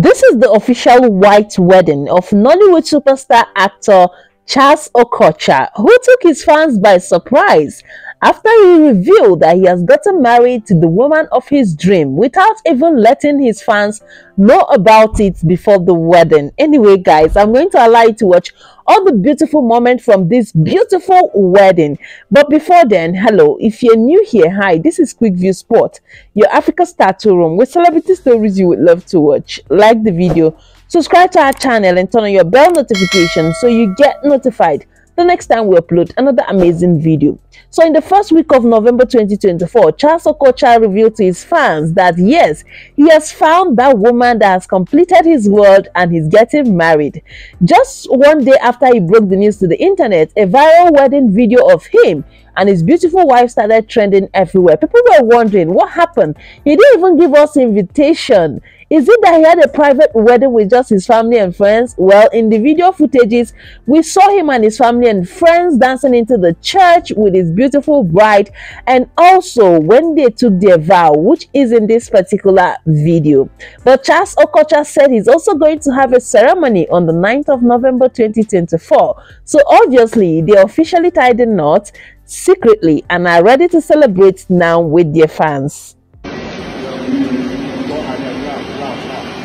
This is the official white wedding of Nollywood superstar actor Charles Okocha, who took his fans by surprise after he revealed that he has gotten married to the woman of his dream without even letting his fans know about it before the wedding. Anyway, guys, I'm going to allow you to watch all the beautiful moments from this beautiful wedding. But before then, hello, if you're new here, hi, this is Quick View Spot, your Africa Star Room with celebrity stories you would love to watch. Like the video, subscribe to our channel and turn on your bell notification so you get notified the next time we upload another amazing video. So in the first week of November 2024, Charles Okocha revealed to his fans that yes, he has found that woman that has completed his world and he's getting married. Just one day after he broke the news to the internet, a viral wedding video of him and his beautiful wife started trending everywhere. People were wondering what happened. He didn't even give us invitation. Is it that he had a private wedding with just his family and friends? Well, in the video footages, we saw him and his family and friends dancing into the church with his beautiful bride and also when they took their vow, which is in this particular video. But Charles Okocha said he's also going to have a ceremony on the 9th of November 2024. So obviously, they officially tied the knot secretly and are ready to celebrate now with their fans.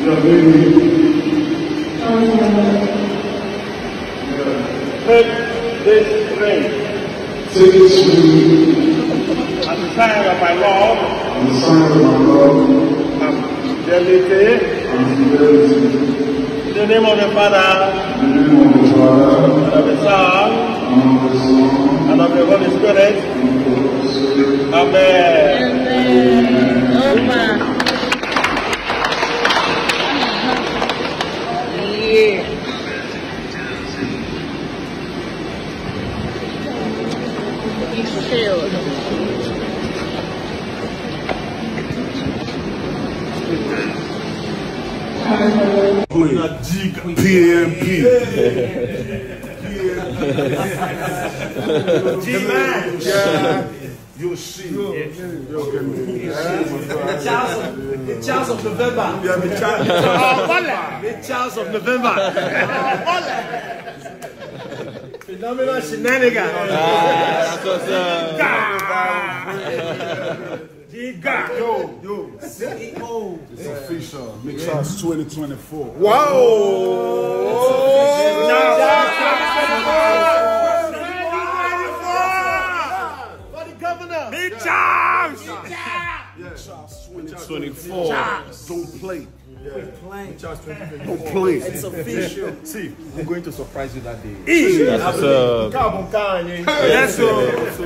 Take this ring. Take this ring. As a sign of my love. As a sign of my love. And fidelity. And fidelity. In the name of the Father. In the name of the Father. And of the Son. And of the Son. And of the Holy Spirit. And of the Holy Spirit. Amen. Amen. He's chilled. PMP. G-Man. Yeah. You'll see. The Charles the Charles of November. Oh, the Charles of November. Phenomenal shenanigans. Ah, that's what's up. Giga. Yo, yo. CEO. It's official. Mix House 2024. Whoa. Charles! Yeah, Charles 2024. Don't play. We're playing. Don't play. It's official. See, I'm going to surprise you that day. That's what's up. Yes, sir. So,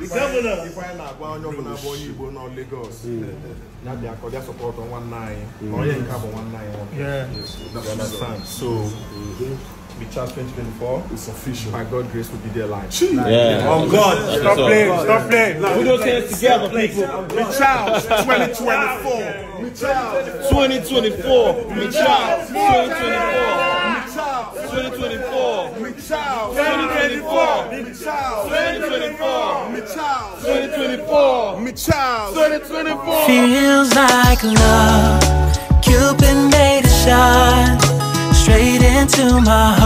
the governor. If I not going to open up on you, not Lagos. Not the accord, support on one nine. Oh, yeah, you have one nine. Yeah. You understand? So, mm-hmm. Be Charles 2024. It's official. By God grace will be there live. Yeah. Oh God. Stop playing. Stop playing. Put those hands together, people. Me Charles 2024. Me Charles 2024. Me Charles 2024. Me 2024. Me 2024. Me 2024. Me 2024. Feels like love. Cupid made a shot straight into my heart.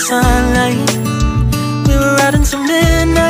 sunlight. We were out until midnight.